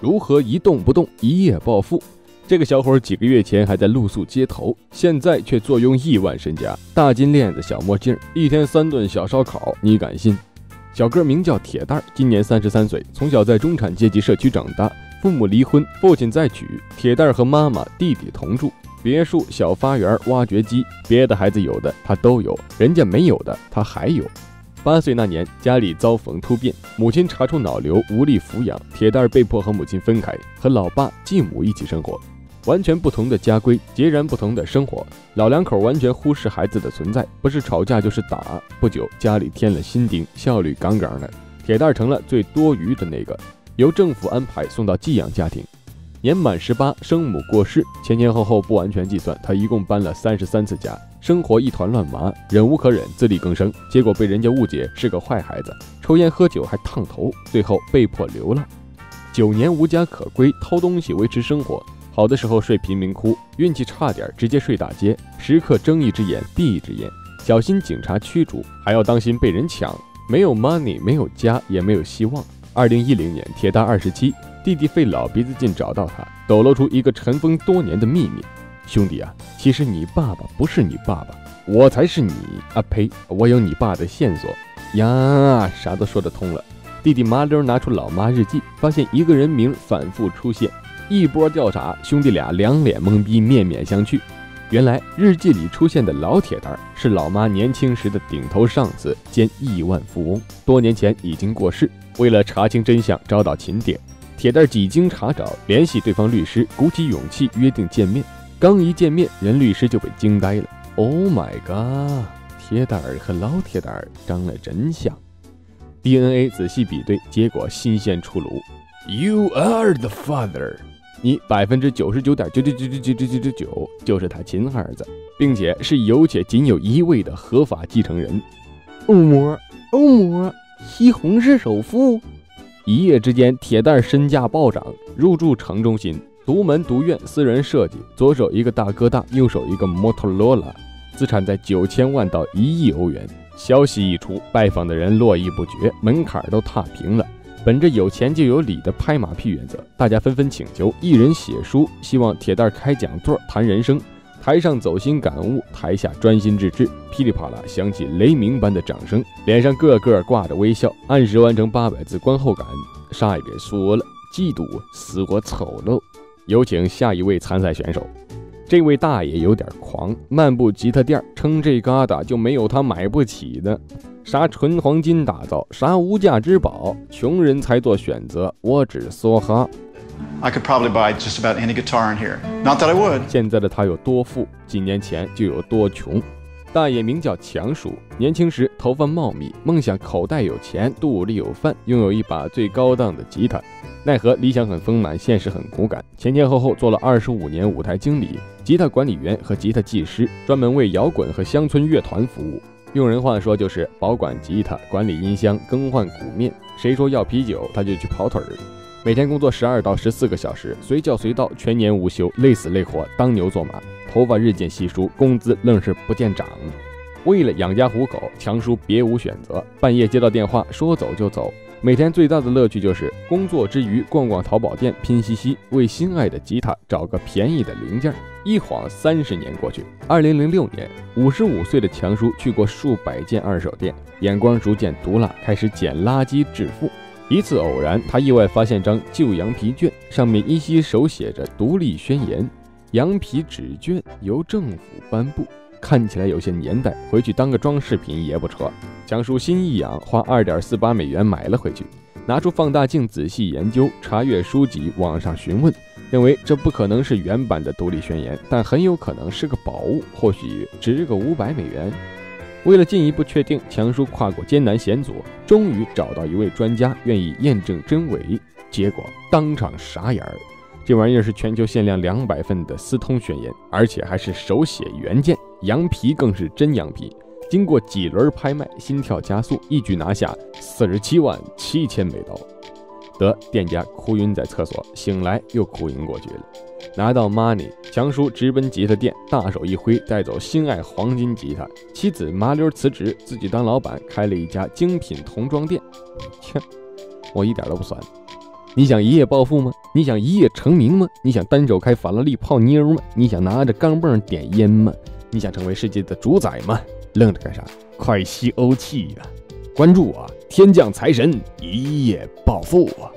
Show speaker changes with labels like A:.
A: 如何一动不动一夜暴富？这个小伙几个月前还在露宿街头，现在却坐拥亿万身家，大金链子、小墨镜，一天三顿小烧烤，你敢信？小哥名叫铁蛋儿，今年三十三岁，从小在中产阶级社区长大，父母离婚，父亲再娶，铁蛋儿和妈妈、弟弟同住，别墅、小花园、挖掘机，别的孩子有的他都有，人家没有的他还有。八岁那年，家里遭逢突变，母亲查出脑瘤，无力抚养，铁蛋儿被迫和母亲分开，和老爸、继母一起生活。完全不同的家规，截然不同的生活，老两口完全忽视孩子的存在，不是吵架就是打。不久，家里添了新丁，效率杠杠的，铁蛋儿成了最多余的那个，由政府安排送到寄养家庭。年满十八，生母过世，前前后后不完全计算，他一共搬了三十三次家。生活一团乱麻，忍无可忍，自力更生，结果被人家误解是个坏孩子，抽烟喝酒还烫头，最后被迫流浪，九年无家可归，偷东西维持生活。好的时候睡贫民窟，运气差点直接睡大街，时刻睁一只眼闭一只眼，小心警察驱逐，还要当心被人抢。没有 money，没有家，也没有希望。二零一零年，铁蛋二十七，弟弟费老鼻子劲找到他，抖露出一个尘封多年的秘密。兄弟啊，其实你爸爸不是你爸爸，我才是你啊！呸，我有你爸的线索呀，啥都说得通了。弟弟麻溜拿出老妈日记，发现一个人名反复出现，一波调查，兄弟俩两脸懵逼，面面相觑。原来日记里出现的老铁蛋是老妈年轻时的顶头上司兼亿万富翁，多年前已经过世。为了查清真相，找到秦点，铁蛋几经查找，联系对方律师，鼓起勇气约定见面。刚一见面，任律师就被惊呆了。Oh my god！铁蛋儿和老铁蛋儿长得真像。DNA 仔细比对，结果新鲜出炉。You are the father！你百分之九十九点九九九九九九九九九就是他亲儿子，并且是有且仅有一位的合法继承人。
B: 欧摩，欧摩，西红柿首富。
A: 一夜之间，铁蛋儿身价暴涨，入住城中心。独门独院，私人设计，左手一个大哥大，右手一个摩托罗拉，资产在九千万到一亿欧元。消息一出，拜访的人络绎不绝，门槛都踏平了。本着有钱就有理的拍马屁原则，大家纷纷请求，一人写书，希望铁蛋开讲座谈人生。台上走心感悟，台下专心致志，噼里啪啦响起雷鸣般的掌声，脸上个个挂着微笑。按时完成八百字观后感，啥也别说了，嫉妒死我丑陋。有请下一位参赛选手。这位大爷有点狂，漫步吉他店，称这疙瘩就没有他买不起的。啥纯黄金打造，啥无价之宝，穷人才做选择。我只梭哈。
C: I could probably buy just about any guitar in here. Not that I would.
A: 现在的他有多富，几年前就有多穷。大爷名叫强叔，年轻时头发茂密，梦想口袋有钱，肚里有饭，拥有一把最高档的吉他。奈何理想很丰满，现实很骨感。前前后后做了二十五年舞台经理、吉他管理员和吉他技师，专门为摇滚和乡村乐团服务。用人话说就是保管吉他、管理音箱、更换鼓面。谁说要啤酒，他就去跑腿儿。每天工作十二到十四个小时，随叫随到，全年无休，累死累活，当牛做马。头发日渐稀疏，工资愣是不见涨。为了养家糊口，强叔别无选择，半夜接到电话，说走就走。每天最大的乐趣就是工作之余逛逛淘宝店，拼夕夕，为心爱的吉他找个便宜的零件。一晃三十年过去，二零零六年，五十五岁的强叔去过数百间二手店，眼光逐渐毒辣，开始捡垃圾致富。一次偶然，他意外发现张旧羊皮卷，上面依稀手写着“独立宣言”，羊皮纸卷由政府颁布。看起来有些年代，回去当个装饰品也不错。强叔心一痒，花二点四八美元买了回去，拿出放大镜仔细研究，查阅书籍，网上询问，认为这不可能是原版的独立宣言，但很有可能是个宝物，或许值个五百美元。为了进一步确定，强叔跨过艰难险阻，终于找到一位专家愿意验证真伪，结果当场傻眼儿。这玩意儿是全球限量两百份的私通宣言，而且还是手写原件，羊皮更是真羊皮。经过几轮拍卖，心跳加速，一举拿下四十七万七千美刀。得店家哭晕在厕所，醒来又哭晕过去了。拿到 money，强叔直奔吉他店，大手一挥，带走心爱黄金吉他。妻子麻溜辞职，自己当老板，开了一家精品童装店。切，我一点都不酸。你想一夜暴富吗？你想一夜成名吗？你想单手开法拉利泡妞吗？你想拿着钢镚点烟吗？你想成为世界的主宰吗？愣着干啥？快吸欧气呀！关注我，天降财神，一夜暴富啊！